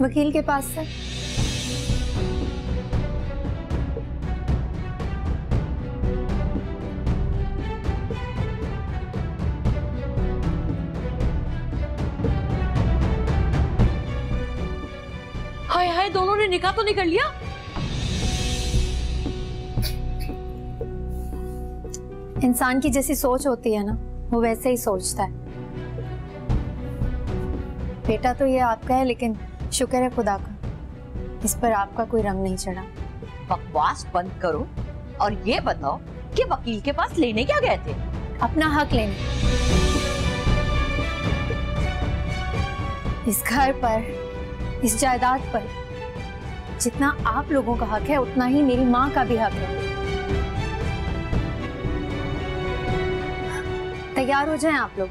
वकील के पास से। हाय हाय दोनों ने निकाह तो नहीं कर लिया? इंसान की जैसी सोच होती है ना वो वैसे ही सोचता है। बेटा तो ये आपका है लेकिन शुक्र है खुदा का। इस पर आपका कोई रंग नहीं चढ़ा। बकवास बंद करो और ये बताओ कि वकील के पास लेने क्या गए थे? अपना हक लेने। इस घर पर इस जायदाद पर जितना आप लोगों का हक है उतना ही मेरी माँ का भी हक है। तैयार हो जाएँ आप लोग।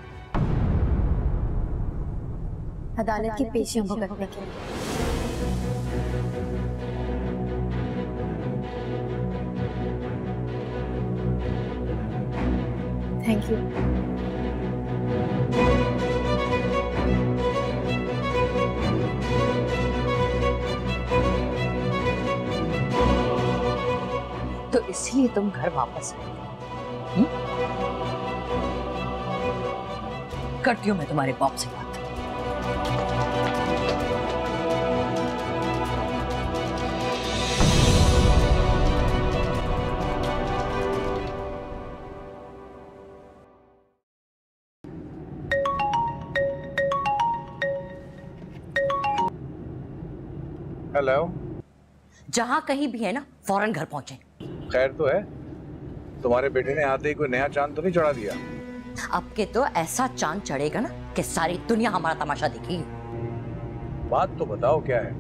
अदालत की पेशियाँ भुगतने के लिए। थैंक यू तो इसलिए तुम घर वापस आए हम्म? करती मैं तुम्हारे बाप से बात हेलो जहाँ कहीं भी है ना फ़ौरन घर पहुँचे। खैर तो है। तुम्हारे बेटे ने आते ही कोई नया चाँद तो नहीं चढ़ा दिया? अब के तो ऐसा चाँद चढ़ेगा ना कि सारी दुनिया हमारा तमाशा देखेगी बात तो बताओ क्या है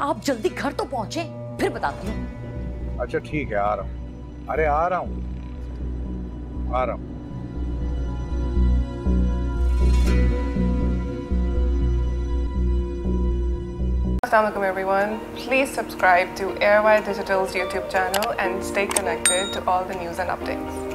आप जल्दी घर तो पहुँचे फिर बताती हूँ अच्छा ठीक है आ रहा हूँ अरे आ रहा हूँ आ रहा हूँ Assalamualaikum everyone. Please subscribe to Airwire Digital's YouTube channel and stay connected to all the news and updates.